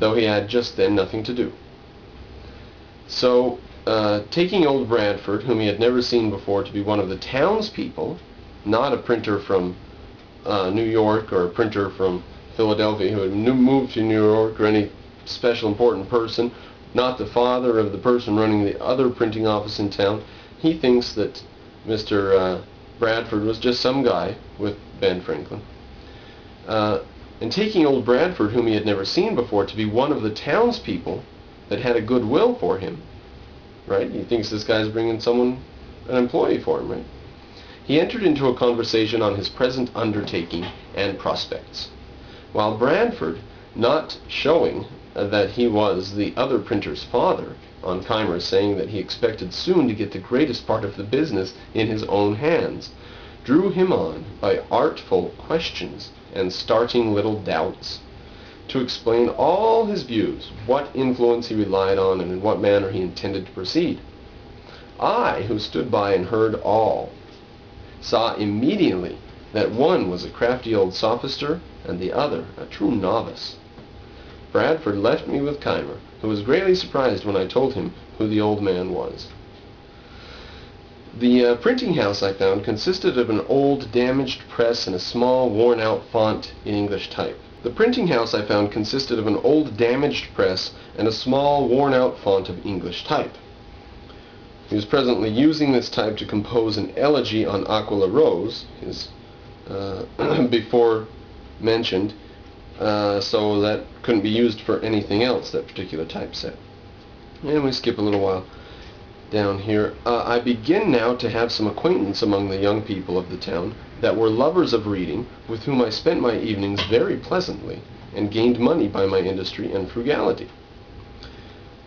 though he had just then nothing to do. So, uh, taking old Bradford, whom he had never seen before, to be one of the townspeople, not a printer from uh, New York or a printer from Philadelphia who had moved to New York or any special important person, not the father of the person running the other printing office in town. He thinks that Mr. Uh, Bradford was just some guy with Ben Franklin. Uh, and taking old Bradford, whom he had never seen before, to be one of the townspeople that had a good will for him, right? He thinks this guy's bringing someone, an employee for him, right? He entered into a conversation on his present undertaking and prospects, while Bradford, not showing that he was the other printer's father, on Keimer saying that he expected soon to get the greatest part of the business in his own hands, drew him on by artful questions and starting little doubts, to explain all his views, what influence he relied on, and in what manner he intended to proceed. I, who stood by and heard all, saw immediately that one was a crafty old sophister and the other a true novice. Bradford left me with Keimer, who was greatly surprised when I told him who the old man was. The uh, printing house I found consisted of an old damaged press and a small worn-out font in English type. The printing house I found consisted of an old damaged press and a small worn-out font of English type. He was presently using this type to compose an elegy on Aquila Rose, his uh, before mentioned, uh, so that couldn't be used for anything else, that particular typeset. And we skip a little while down here. Uh, I begin now to have some acquaintance among the young people of the town that were lovers of reading, with whom I spent my evenings very pleasantly, and gained money by my industry and frugality.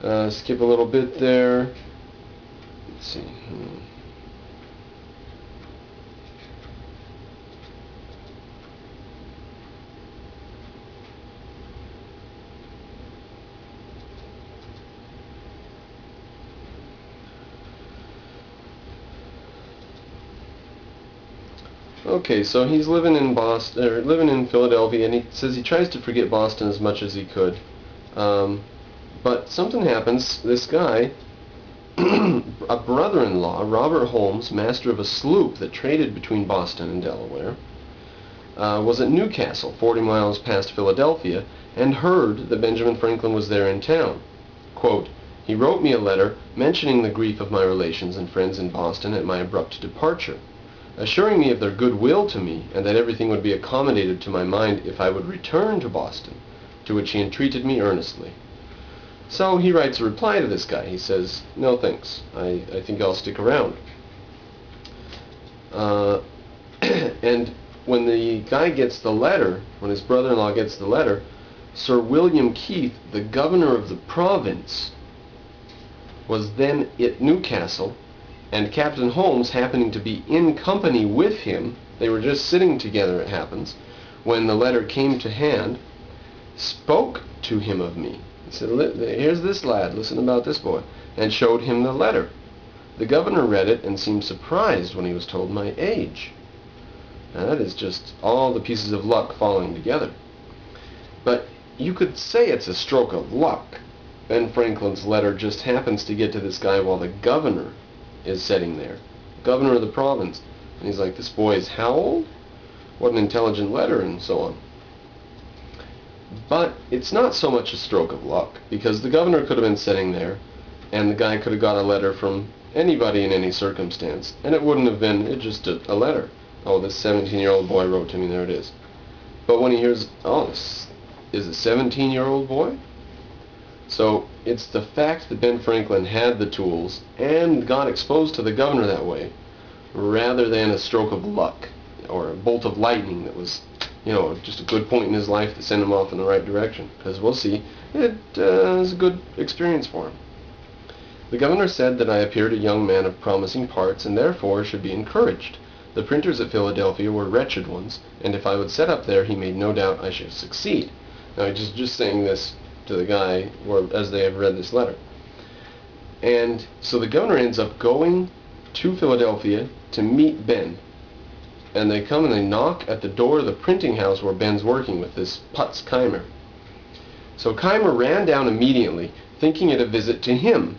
Uh, skip a little bit there. Let's see. Okay, so he's living in Boston, or living in Philadelphia, and he says he tries to forget Boston as much as he could. Um, but something happens. This guy, a brother-in-law, Robert Holmes, master of a sloop that traded between Boston and Delaware, uh, was at Newcastle, 40 miles past Philadelphia, and heard that Benjamin Franklin was there in town. Quote, he wrote me a letter mentioning the grief of my relations and friends in Boston at my abrupt departure assuring me of their goodwill to me, and that everything would be accommodated to my mind if I would return to Boston, to which he entreated me earnestly. So he writes a reply to this guy. He says, no thanks, I, I think I'll stick around. Uh, and when the guy gets the letter, when his brother-in-law gets the letter, Sir William Keith, the governor of the province, was then at Newcastle and Captain Holmes happening to be in company with him, they were just sitting together, it happens, when the letter came to hand, spoke to him of me. He said, here's this lad, listen about this boy, and showed him the letter. The governor read it and seemed surprised when he was told my age. Now that is just all the pieces of luck falling together. But you could say it's a stroke of luck. Ben Franklin's letter just happens to get to this guy while the governor is sitting there, governor of the province. And he's like, this boy is how old? What an intelligent letter, and so on. But it's not so much a stroke of luck, because the governor could have been sitting there, and the guy could have got a letter from anybody in any circumstance, and it wouldn't have been it just a, a letter. Oh, this 17-year-old boy wrote to me, there it is. But when he hears, oh, this is a 17-year-old boy? So it's the fact that Ben Franklin had the tools and got exposed to the governor that way rather than a stroke of luck or a bolt of lightning that was, you know, just a good point in his life to send him off in the right direction. Because we'll see, it uh, was a good experience for him. The governor said that I appeared a young man of promising parts and therefore should be encouraged. The printers at Philadelphia were wretched ones, and if I would set up there he made no doubt I should succeed. Now, just, just saying this to the guy or as they have read this letter. And so the governor ends up going to Philadelphia to meet Ben. And they come and they knock at the door of the printing house where Ben's working with this Putz Keimer. So Keimer ran down immediately, thinking it a visit to him.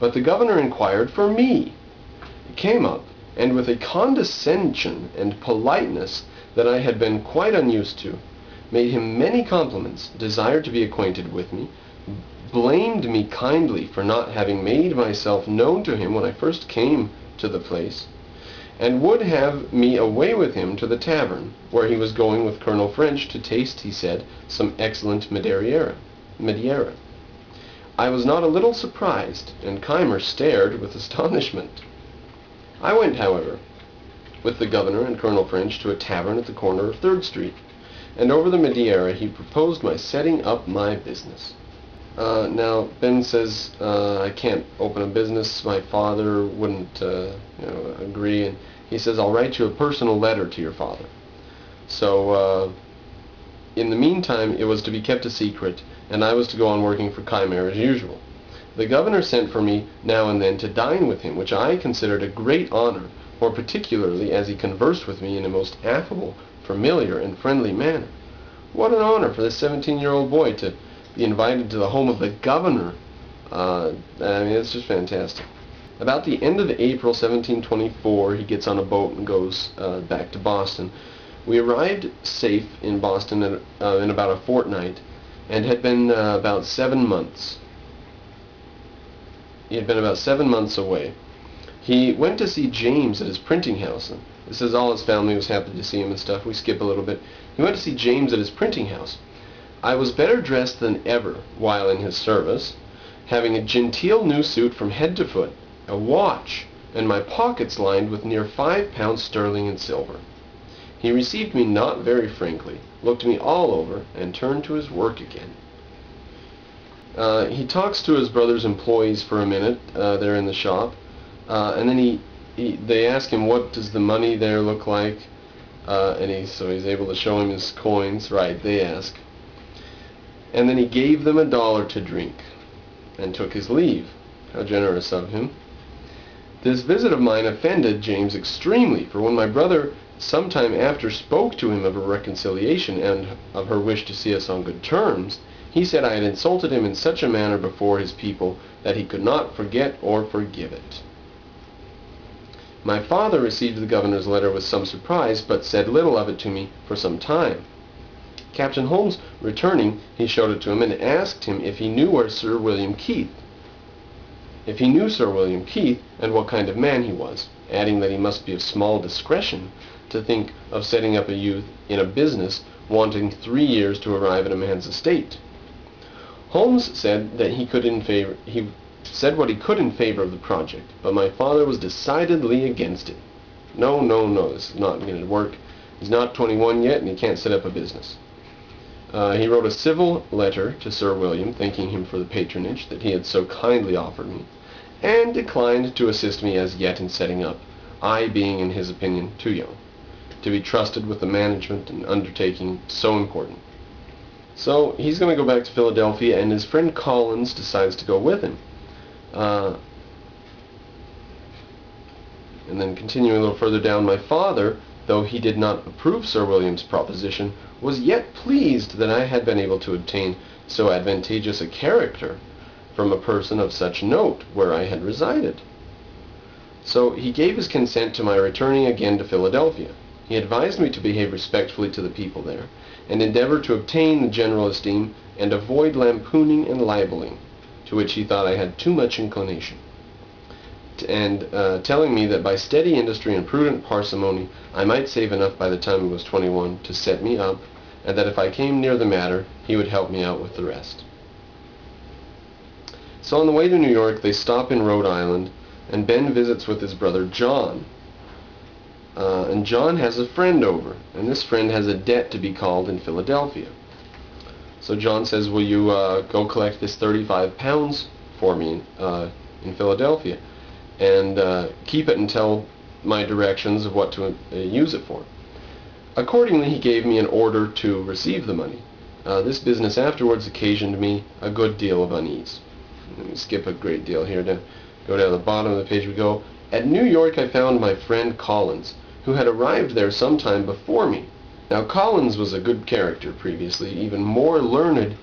But the governor inquired for me. He came up, and with a condescension and politeness that I had been quite unused to, made him many compliments, desired to be acquainted with me, blamed me kindly for not having made myself known to him when I first came to the place, and would have me away with him to the tavern, where he was going with Colonel French to taste, he said, some excellent Madeira. Madeira. I was not a little surprised, and Keimer stared with astonishment. I went, however, with the governor and Colonel French to a tavern at the corner of Third Street, and over the Madeira he proposed my setting up my business. Uh, now Ben says uh, I can't open a business. My father wouldn't, uh, you know, agree, and he says I'll write you a personal letter to your father. So uh, in the meantime, it was to be kept a secret, and I was to go on working for Keimer as usual. The governor sent for me now and then to dine with him, which I considered a great honor, more particularly as he conversed with me in a most affable, familiar, and friendly manner. What an honor for this 17-year-old boy to be invited to the home of the governor. Uh, I mean, it's just fantastic. About the end of April 1724, he gets on a boat and goes uh, back to Boston. We arrived safe in Boston in, uh, in about a fortnight and had been uh, about seven months. He had been about seven months away. He went to see James at his printing house. This is all his family was happy to see him and stuff. We skip a little bit. He went to see James at his printing house. I was better dressed than ever while in his service, having a genteel new suit from head to foot, a watch, and my pockets lined with near five pounds sterling in silver. He received me not very frankly, looked me all over, and turned to his work again. Uh, he talks to his brother's employees for a minute uh, there in the shop, uh, and then he, he, they ask him what does the money there look like, uh, and he so he's able to show him his coins. Right, they ask. And then he gave them a dollar to drink and took his leave. How generous of him. This visit of mine offended James extremely, for when my brother some time after spoke to him of a reconciliation and of her wish to see us on good terms, he said I had insulted him in such a manner before his people that he could not forget or forgive it. My father received the governor's letter with some surprise, but said little of it to me for some time. Captain Holmes returning, he showed it to him and asked him if he knew where Sir William Keith, if he knew Sir William Keith and what kind of man he was, adding that he must be of small discretion to think of setting up a youth in a business wanting three years to arrive at a man's estate. Holmes said that he could in favor he said what he could in favor of the project, but my father was decidedly against it. No, no, no, this is not going to work. He's not 21 yet, and he can't set up a business. Uh, he wrote a civil letter to Sir William, thanking him for the patronage that he had so kindly offered me, and declined to assist me as yet in setting up, I being, in his opinion, too young to be trusted with the management and undertaking so important. So he's going to go back to Philadelphia, and his friend Collins decides to go with him. Uh, and then continuing a little further down, my father though he did not approve Sir William's proposition, was yet pleased that I had been able to obtain so advantageous a character from a person of such note where I had resided. So he gave his consent to my returning again to Philadelphia. He advised me to behave respectfully to the people there, and endeavor to obtain the general esteem and avoid lampooning and libeling, to which he thought I had too much inclination and uh, telling me that by steady industry and prudent parsimony I might save enough by the time he was 21 to set me up, and that if I came near the matter, he would help me out with the rest. So on the way to New York, they stop in Rhode Island, and Ben visits with his brother John. Uh, and John has a friend over, and this friend has a debt to be called in Philadelphia. So John says, will you uh, go collect this 35 pounds for me uh, in Philadelphia? and uh, keep it until my directions of what to uh, use it for. Accordingly, he gave me an order to receive the money. Uh, this business afterwards occasioned me a good deal of unease. Let me skip a great deal here to go down to the bottom of the page we go. At New York I found my friend Collins, who had arrived there some time before me. Now Collins was a good character previously, even more learned